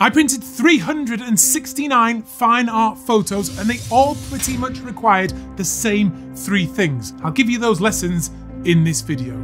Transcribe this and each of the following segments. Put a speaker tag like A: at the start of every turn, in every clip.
A: I printed 369 fine art photos and they all pretty much required the same three things. I'll give you those lessons in this video.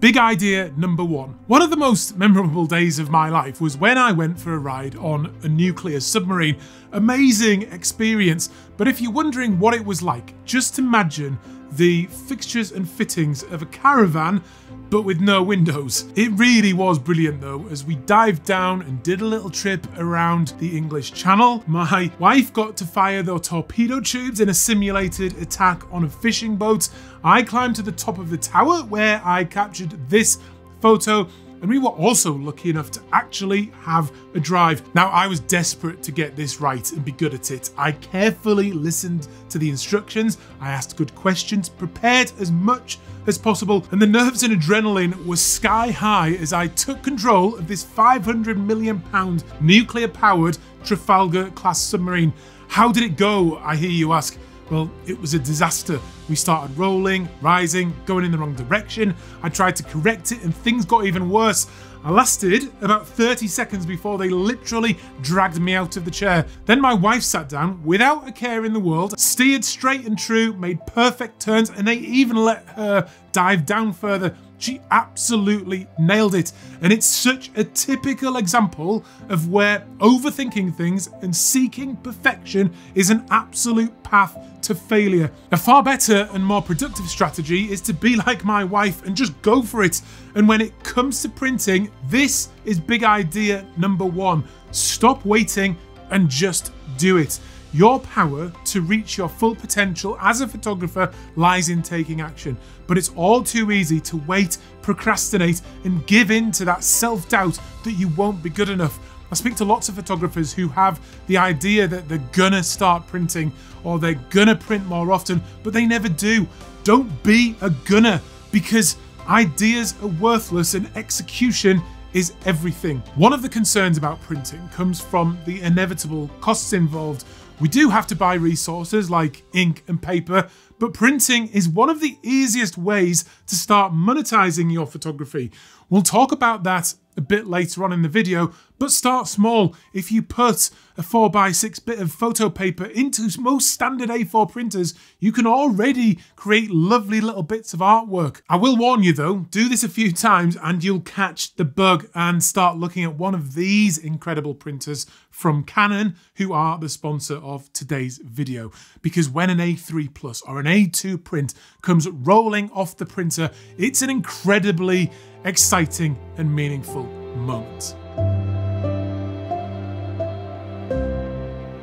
A: Big idea number one. One of the most memorable days of my life was when I went for a ride on a nuclear submarine. Amazing experience, but if you're wondering what it was like, just imagine the fixtures and fittings of a caravan but with no windows. It really was brilliant though, as we dived down and did a little trip around the English Channel. My wife got to fire the torpedo tubes in a simulated attack on a fishing boat. I climbed to the top of the tower where I captured this photo and we were also lucky enough to actually have a drive. Now, I was desperate to get this right and be good at it. I carefully listened to the instructions, I asked good questions, prepared as much as possible, and the nerves and adrenaline were sky high as I took control of this 500 million pound nuclear powered Trafalgar class submarine. How did it go? I hear you ask. Well, it was a disaster. We started rolling, rising, going in the wrong direction. I tried to correct it and things got even worse. I lasted about 30 seconds before they literally dragged me out of the chair. Then my wife sat down without a care in the world, steered straight and true, made perfect turns, and they even let her dive down further. She absolutely nailed it. And it's such a typical example of where overthinking things and seeking perfection is an absolute path to failure. A far better and more productive strategy is to be like my wife and just go for it. And when it comes to printing, this is big idea number one. Stop waiting and just do it. Your power to reach your full potential as a photographer lies in taking action, but it's all too easy to wait, procrastinate, and give in to that self doubt that you won't be good enough. I speak to lots of photographers who have the idea that they're gonna start printing or they're gonna print more often, but they never do. Don't be a gunner because ideas are worthless and execution is everything. One of the concerns about printing comes from the inevitable costs involved we do have to buy resources like ink and paper, but printing is one of the easiest ways to start monetizing your photography. We'll talk about that a bit later on in the video, but start small. If you put a 4x6 bit of photo paper into most standard A4 printers, you can already create lovely little bits of artwork. I will warn you though, do this a few times and you'll catch the bug and start looking at one of these incredible printers from Canon, who are the sponsor of today's video. Because when an A3 Plus or an A2 print comes rolling off the printer, it's an incredibly exciting and meaningful moment.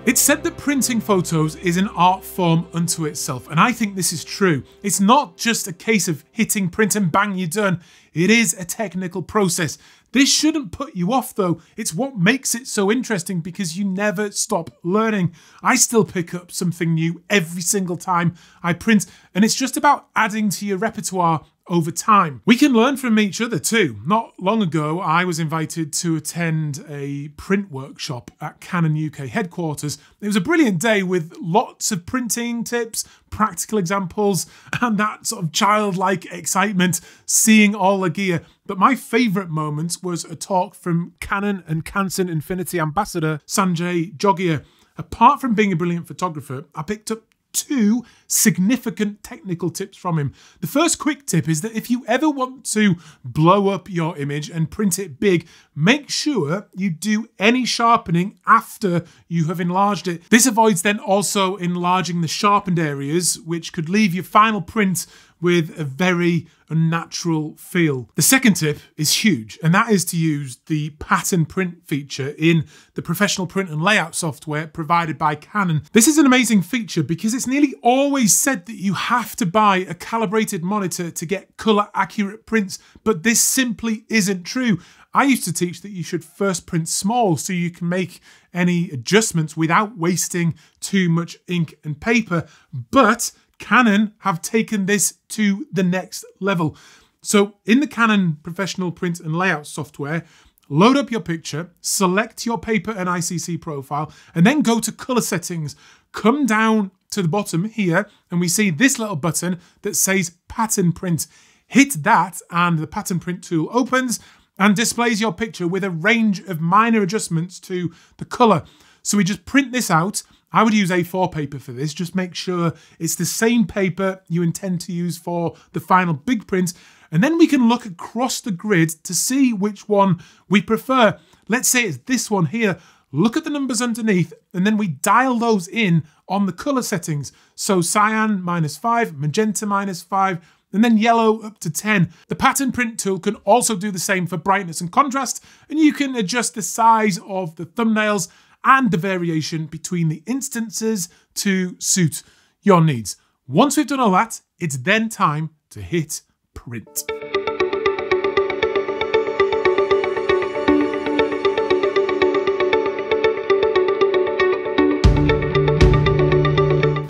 A: It's said that printing photos is an art form unto itself, and I think this is true. It's not just a case of hitting print and bang, you're done. It is a technical process. This shouldn't put you off though. It's what makes it so interesting because you never stop learning. I still pick up something new every single time I print, and it's just about adding to your repertoire over time. We can learn from each other too. Not long ago, I was invited to attend a print workshop at Canon UK headquarters. It was a brilliant day with lots of printing tips, practical examples, and that sort of childlike excitement seeing all the gear. But my favourite moment was a talk from Canon and Canson Infinity ambassador Sanjay Jogia. Apart from being a brilliant photographer, I picked up two significant technical tips from him. The first quick tip is that if you ever want to blow up your image and print it big, make sure you do any sharpening after you have enlarged it. This avoids then also enlarging the sharpened areas, which could leave your final print with a very unnatural feel. The second tip is huge, and that is to use the pattern print feature in the professional print and layout software provided by Canon. This is an amazing feature because it's nearly always said that you have to buy a calibrated monitor to get color accurate prints, but this simply isn't true. I used to teach that you should first print small so you can make any adjustments without wasting too much ink and paper, but Canon have taken this to the next level. So in the Canon professional print and layout software, load up your picture, select your paper and ICC profile, and then go to color settings. Come down to the bottom here, and we see this little button that says pattern print. Hit that and the pattern print tool opens and displays your picture with a range of minor adjustments to the colour. So we just print this out. I would use A4 paper for this, just make sure it's the same paper you intend to use for the final big print. And then we can look across the grid to see which one we prefer. Let's say it's this one here. Look at the numbers underneath, and then we dial those in on the colour settings. So cyan minus 5, magenta minus 5, and then yellow up to 10. The pattern print tool can also do the same for brightness and contrast, and you can adjust the size of the thumbnails and the variation between the instances to suit your needs. Once we've done all that, it's then time to hit print.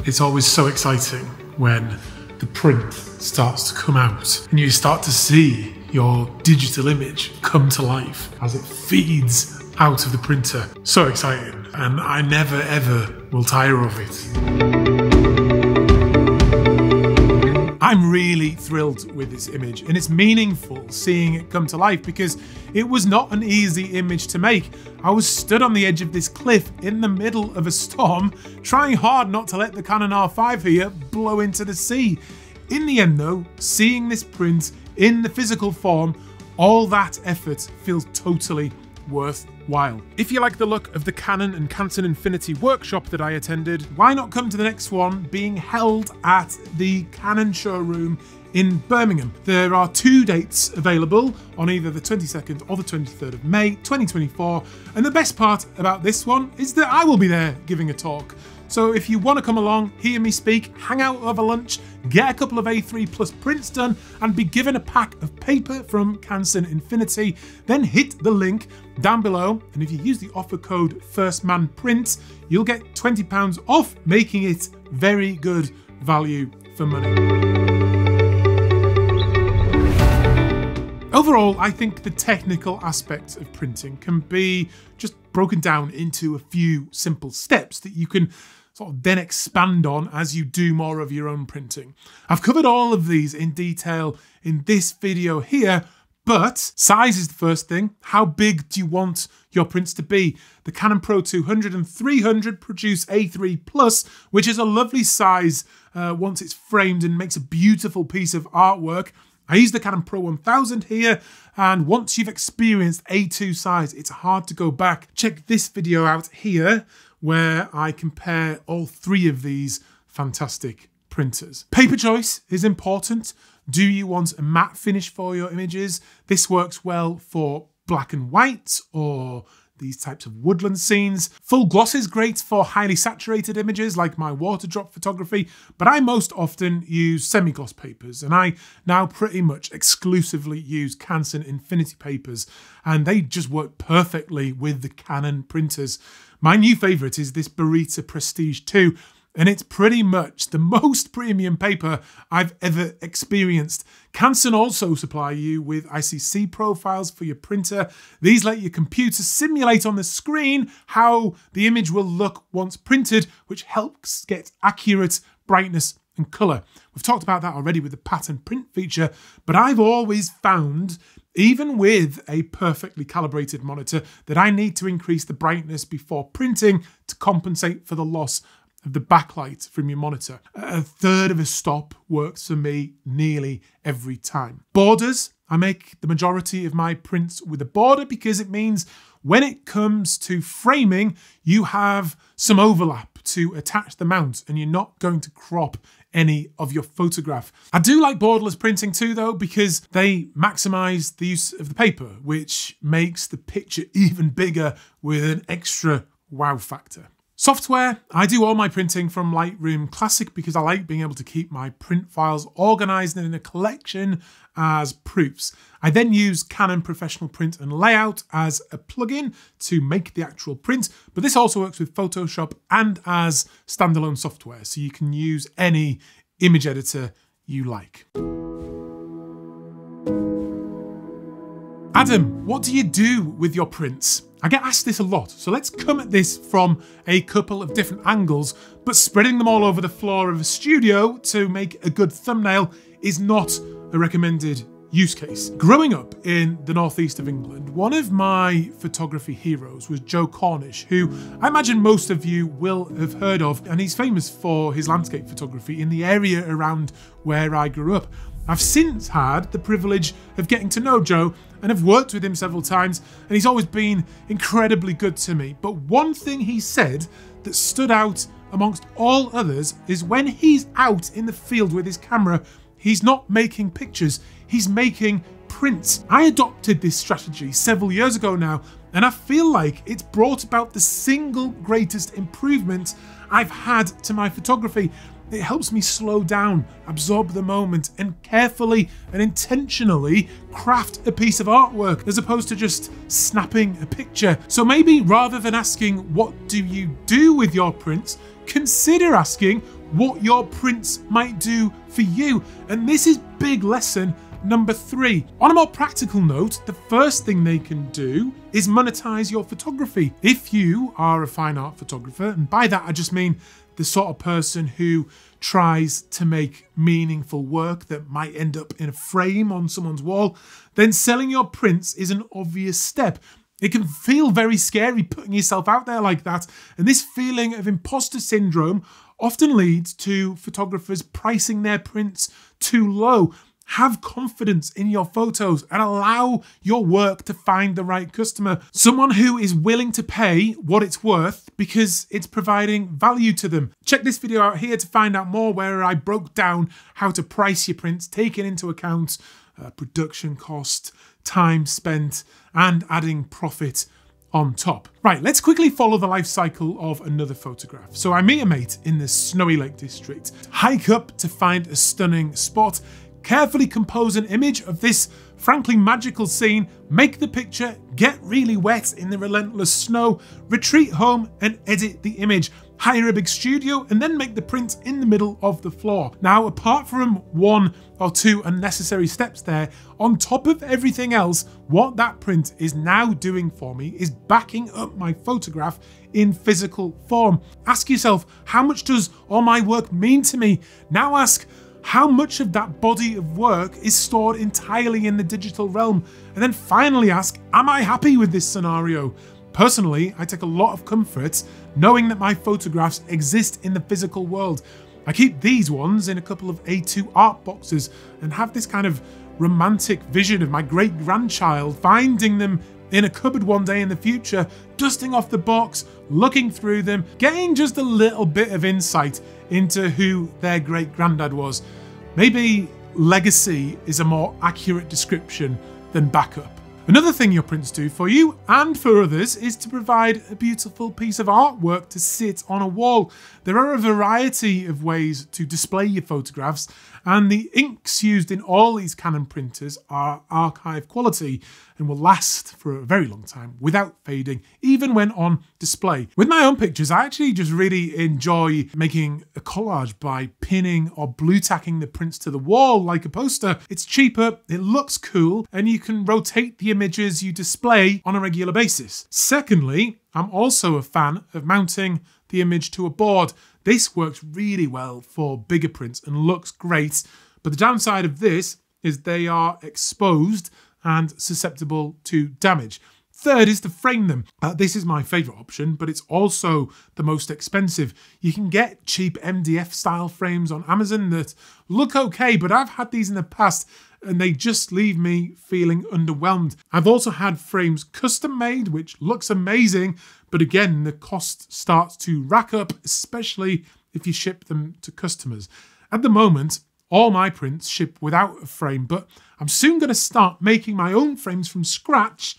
A: It's always so exciting when the print starts to come out and you start to see your digital image come to life as it feeds out of the printer. So exciting, and I never ever will tire of it. I'm really thrilled with this image and it's meaningful seeing it come to life because it was not an easy image to make. I was stood on the edge of this cliff in the middle of a storm, trying hard not to let the Canon R5 here blow into the sea. In the end though, seeing this print in the physical form, all that effort feels totally worthwhile. If you like the look of the Canon and Canson Infinity workshop that I attended, why not come to the next one being held at the Canon showroom in Birmingham. There are two dates available on either the 22nd or the 23rd of May 2024, and the best part about this one is that I will be there giving a talk. So if you want to come along, hear me speak, hang out over lunch, get a couple of A3 plus prints done, and be given a pack of paper from Canson Infinity, then hit the link down below. And if you use the offer code FirstManPrint, you'll get £20 off, making it very good value for money. Overall, I think the technical aspects of printing can be just broken down into a few simple steps that you can sort of then expand on as you do more of your own printing. I've covered all of these in detail in this video here, but size is the first thing. How big do you want your prints to be? The Canon Pro 200 and 300 produce A3 Plus, which is a lovely size uh, once it's framed and makes a beautiful piece of artwork. I use the Canon Pro 1000 here, and once you've experienced A2 size, it's hard to go back. Check this video out here, where I compare all three of these fantastic printers. Paper choice is important. Do you want a matte finish for your images? This works well for black and white or these types of woodland scenes. Full gloss is great for highly saturated images like my water drop photography, but I most often use semi-gloss papers and I now pretty much exclusively use Canson Infinity papers and they just work perfectly with the Canon printers. My new favourite is this Baryta Prestige 2, and it's pretty much the most premium paper I've ever experienced. Canson also supply you with ICC profiles for your printer. These let your computer simulate on the screen how the image will look once printed, which helps get accurate brightness and colour. We've talked about that already with the pattern print feature, but I've always found even with a perfectly calibrated monitor, that I need to increase the brightness before printing to compensate for the loss of the backlight from your monitor. A third of a stop works for me nearly every time. Borders, I make the majority of my prints with a border because it means when it comes to framing, you have some overlap to attach the mount and you're not going to crop any of your photograph. I do like borderless printing too though because they maximize the use of the paper which makes the picture even bigger with an extra wow factor. Software, I do all my printing from Lightroom Classic because I like being able to keep my print files organized in a collection as proofs. I then use Canon Professional Print and Layout as a plugin to make the actual print, but this also works with Photoshop and as standalone software, so you can use any image editor you like. Adam, what do you do with your prints? I get asked this a lot, so let's come at this from a couple of different angles, but spreading them all over the floor of a studio to make a good thumbnail is not a recommended use case. Growing up in the northeast of England, one of my photography heroes was Joe Cornish, who I imagine most of you will have heard of, and he's famous for his landscape photography in the area around where I grew up. I've since had the privilege of getting to know Joe and have worked with him several times, and he's always been incredibly good to me. But one thing he said that stood out amongst all others is when he's out in the field with his camera, he's not making pictures, he's making prints. I adopted this strategy several years ago now, and I feel like it's brought about the single greatest improvement I've had to my photography. It helps me slow down, absorb the moment, and carefully and intentionally craft a piece of artwork as opposed to just snapping a picture. So maybe rather than asking, What do you do with your prints? consider asking what your prints might do for you. And this is big lesson number three. On a more practical note, the first thing they can do is monetize your photography. If you are a fine art photographer, and by that I just mean the sort of person who tries to make meaningful work that might end up in a frame on someone's wall, then selling your prints is an obvious step. It can feel very scary putting yourself out there like that, and this feeling of imposter syndrome often leads to photographers pricing their prints too low. Have confidence in your photos and allow your work to find the right customer. Someone who is willing to pay what it's worth because it's providing value to them. Check this video out here to find out more where I broke down how to price your prints, taking into account uh, production cost, time spent, and adding profit on top. Right, let's quickly follow the life cycle of another photograph. So I meet a mate in the Snowy Lake District, hike up to find a stunning spot, carefully compose an image of this frankly magical scene, make the picture, get really wet in the relentless snow, retreat home and edit the image hire a big studio, and then make the print in the middle of the floor. Now, apart from one or two unnecessary steps there, on top of everything else, what that print is now doing for me is backing up my photograph in physical form. Ask yourself, how much does all my work mean to me? Now ask, how much of that body of work is stored entirely in the digital realm? And then finally ask, am I happy with this scenario? Personally, I take a lot of comfort knowing that my photographs exist in the physical world. I keep these ones in a couple of A2 art boxes and have this kind of romantic vision of my great grandchild finding them in a cupboard one day in the future, dusting off the box, looking through them, getting just a little bit of insight into who their great granddad was. Maybe legacy is a more accurate description than backup. Another thing your prints do for you and for others is to provide a beautiful piece of artwork to sit on a wall. There are a variety of ways to display your photographs, and the inks used in all these Canon printers are archive quality and will last for a very long time without fading, even when on display. With my own pictures, I actually just really enjoy making a collage by pinning or blue tacking the prints to the wall like a poster. It's cheaper, it looks cool, and you can rotate the images you display on a regular basis. Secondly, I'm also a fan of mounting the image to a board. This works really well for bigger prints and looks great, but the downside of this is they are exposed and susceptible to damage. Third is to frame them. Uh, this is my favourite option, but it's also the most expensive. You can get cheap MDF style frames on Amazon that look okay, but I've had these in the past and they just leave me feeling underwhelmed. I've also had frames custom made, which looks amazing, but again, the cost starts to rack up, especially if you ship them to customers. At the moment, all my prints ship without a frame, but I'm soon going to start making my own frames from scratch.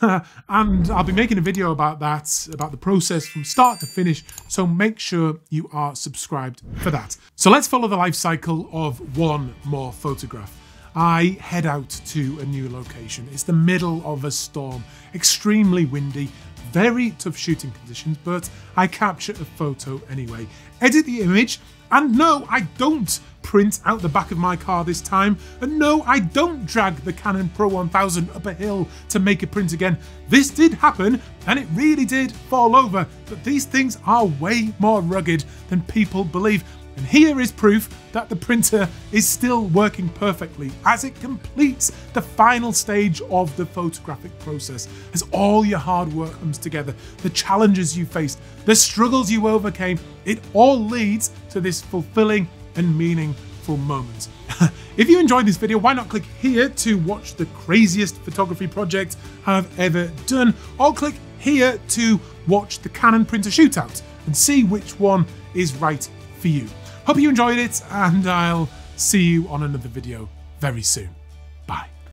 A: and I'll be making a video about that, about the process from start to finish, so make sure you are subscribed for that. So let's follow the life cycle of one more photograph. I head out to a new location. It's the middle of a storm, extremely windy, very tough shooting conditions, but I capture a photo anyway. Edit the image, and no, I don't print out the back of my car this time. And no, I don't drag the Canon Pro 1000 up a hill to make a print again. This did happen, and it really did fall over, but these things are way more rugged than people believe. And here is proof that the printer is still working perfectly as it completes the final stage of the photographic process. As all your hard work comes together, the challenges you faced, the struggles you overcame, it all leads to this fulfilling and meaningful moment. if you enjoyed this video, why not click here to watch the craziest photography project I've ever done, or click here to watch the Canon printer shootout and see which one is right for you. Hope you enjoyed it, and I'll see you on another video very soon.